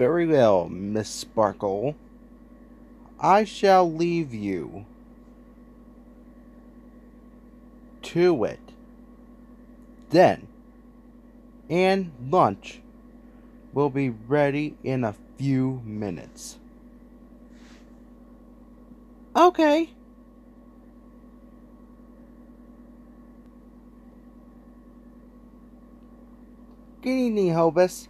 Very well, Miss Sparkle. I shall leave you to it. Then, and lunch will be ready in a few minutes. Okay. Good evening, Hovis.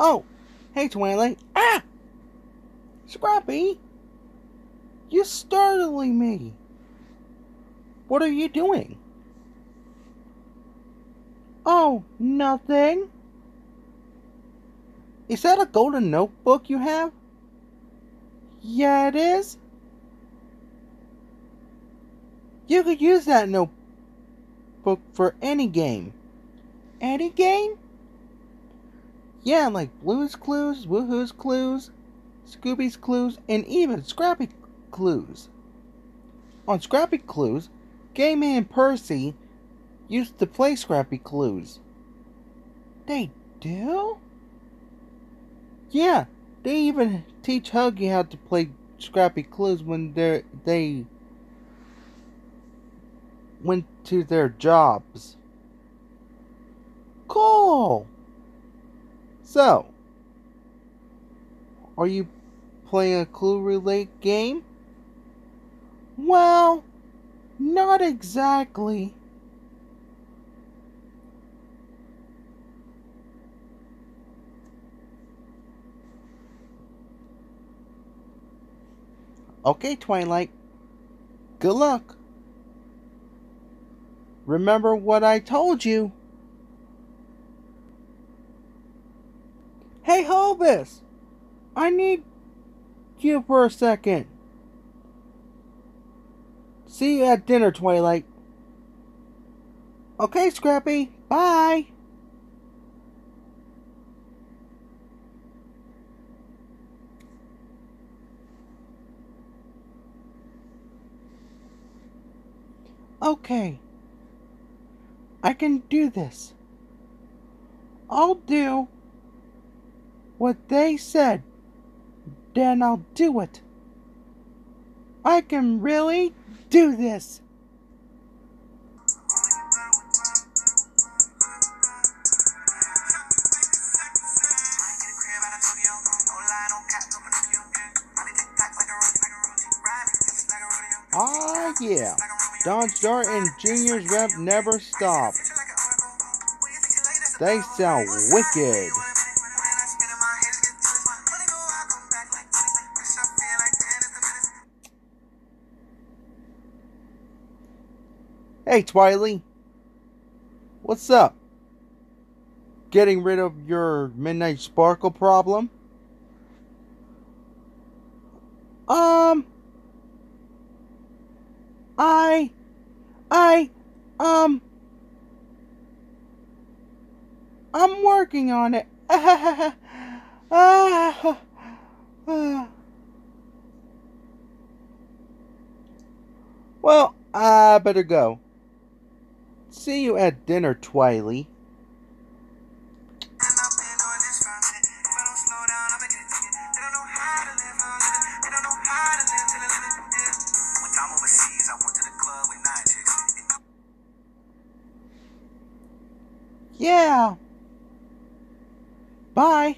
Oh, hey, Twilight. Ah! Scrappy! You're startling me. What are you doing? Oh, nothing. Is that a golden notebook you have? Yeah, it is. You could use that notebook for any game. Any game? Yeah, like Blue's Clues, Woohoo's Clues, Scooby's Clues, and even Scrappy Clues. On Scrappy Clues, Gamey and Percy used to play Scrappy Clues. They do? Yeah, they even teach Huggy how to play Scrappy Clues when they they went to their jobs. Cool. So, are you playing a clue relate game? Well, not exactly. Okay, Twilight. Good luck. Remember what I told you. Hovis! I need you for a second. See you at dinner, Twilight. Okay, Scrappy. Bye. Okay. I can do this. I'll do what they said. Then I'll do it. I can really do this. Ah, yeah. Don Dart and Junior's rep never stop. They sound wicked. Hey, Twiley. What's up? Getting rid of your Midnight Sparkle problem? Um... I... I... Um... I'm working on it. well, I better go. See you at dinner, Twiley. Yeah. Bye.